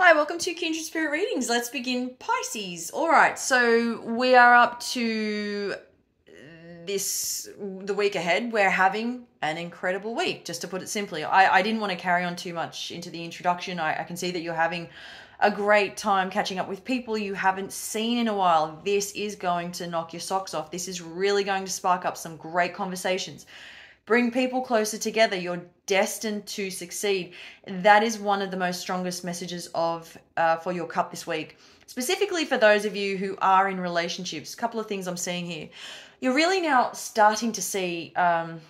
Hi, welcome to Kindred Spirit Readings. Let's begin Pisces. All right, so we are up to this the week ahead. We're having an incredible week, just to put it simply. I, I didn't want to carry on too much into the introduction. I, I can see that you're having a great time catching up with people you haven't seen in a while. This is going to knock your socks off. This is really going to spark up some great conversations bring people closer together. You're destined to succeed. That is one of the most strongest messages of uh, for your cup this week. Specifically for those of you who are in relationships, a couple of things I'm seeing here. You're really now starting to see um,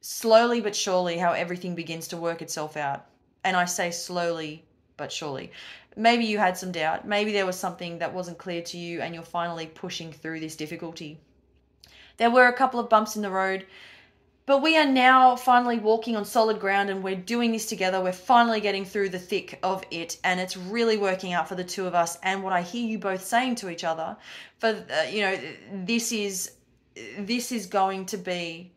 slowly but surely how everything begins to work itself out. And I say slowly but surely. Maybe you had some doubt. Maybe there was something that wasn't clear to you, and you're finally pushing through this difficulty. There were a couple of bumps in the road but we are now finally walking on solid ground and we're doing this together. We're finally getting through the thick of it and it's really working out for the two of us. And what I hear you both saying to each other, for uh, you know, this is this is going to be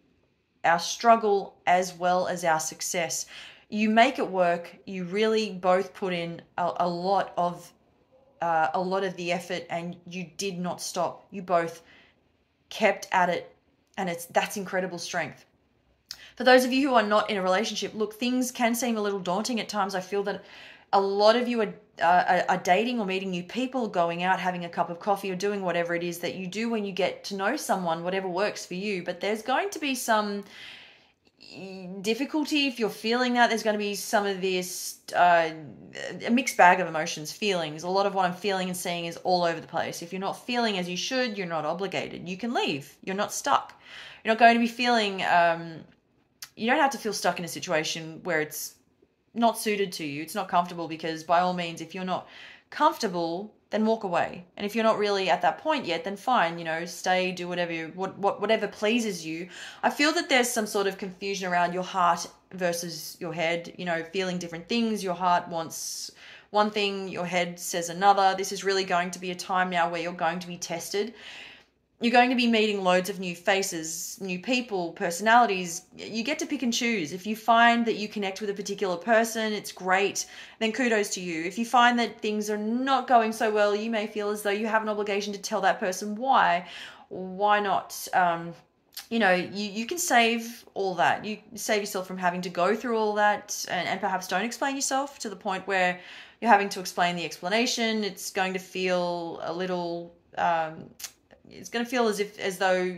our struggle as well as our success. You make it work. You really both put in a, a lot of uh, a lot of the effort, and you did not stop. You both kept at it, and it's that's incredible strength for those of you who are not in a relationship, look, things can seem a little daunting at times. I feel that a lot of you are, uh, are dating or meeting new people, going out, having a cup of coffee, or doing whatever it is that you do when you get to know someone, whatever works for you. But there's going to be some difficulty if you're feeling that. There's going to be some of this uh, a mixed bag of emotions feelings. A lot of what i'm feeling and seeing is all over the place. If you're not feeling as you should you're not obligated. You can leave. You're not stuck. You're not going to be feeling um, you don't have to feel stuck in a situation where it's not suited to you. It's not comfortable because by all means, if you're not comfortable, then walk away. And if you're not really at that point yet, then fine, you know, stay, do whatever you, what, what whatever pleases you. I feel that there's some sort of confusion around your heart versus your head, you know, feeling different things. Your heart wants one thing, your head says another. This is really going to be a time now where you're going to be tested you're going to be meeting loads of new faces, new people, personalities. You get to pick and choose. If you find that you connect with a particular person, it's great, then kudos to you. If you find that things are not going so well, you may feel as though you have an obligation to tell that person why. Why not? Um, you know, you, you can save all that. You save yourself from having to go through all that and, and perhaps don't explain yourself to the point where you're having to explain the explanation. It's going to feel a little. Um, it's going to feel as if as though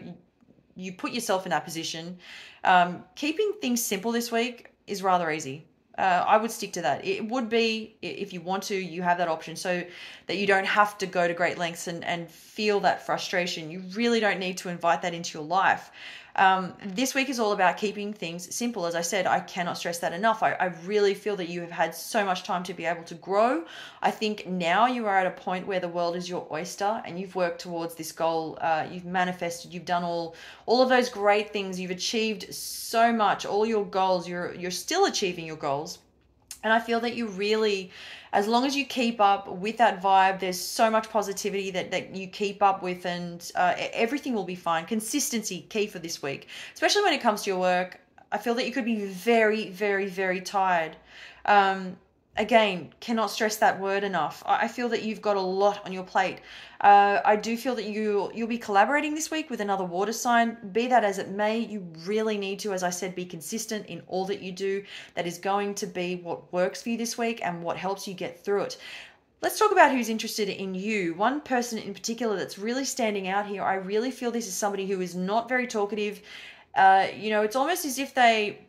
you put yourself in that position. Um, keeping things simple this week is rather easy. Uh, I would stick to that. It would be if you want to, you have that option so that you don't have to go to great lengths and, and feel that frustration. You really don't need to invite that into your life. Um, this week is all about keeping things simple. As I said, I cannot stress that enough. I, I really feel that you have had so much time to be able to grow. I think now you are at a point where the world is your oyster and you've worked towards this goal. Uh, you've manifested. You've done all all of those great things. You've achieved so much. All your goals. You're you're still achieving your goals and I feel that you really, as long as you keep up with that vibe, there's so much positivity that, that you keep up with, and uh, everything will be fine. Consistency, key for this week, especially when it comes to your work. I feel that you could be very, very, very tired. Um, again, cannot stress that word enough. I feel that you've got a lot on your plate. Uh, I do feel that you you'll be collaborating this week with another water sign. Be that as it may, you really need to, as I said, be consistent in all that you do. That is going to be what works for you this week and what helps you get through it. Let's talk about who's interested in you. One person in particular that's really standing out here. I really feel this is somebody who is not very talkative. Uh, you know, it's almost as if they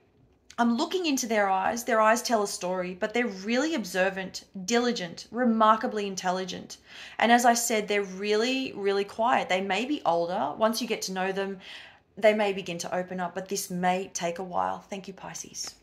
I'm looking into their eyes. Their eyes tell a story, but they're really observant, diligent, remarkably intelligent. And as I said, they're really, really quiet. They may be older. Once you get to know them, they may begin to open up, but this may take a while. Thank you, Pisces.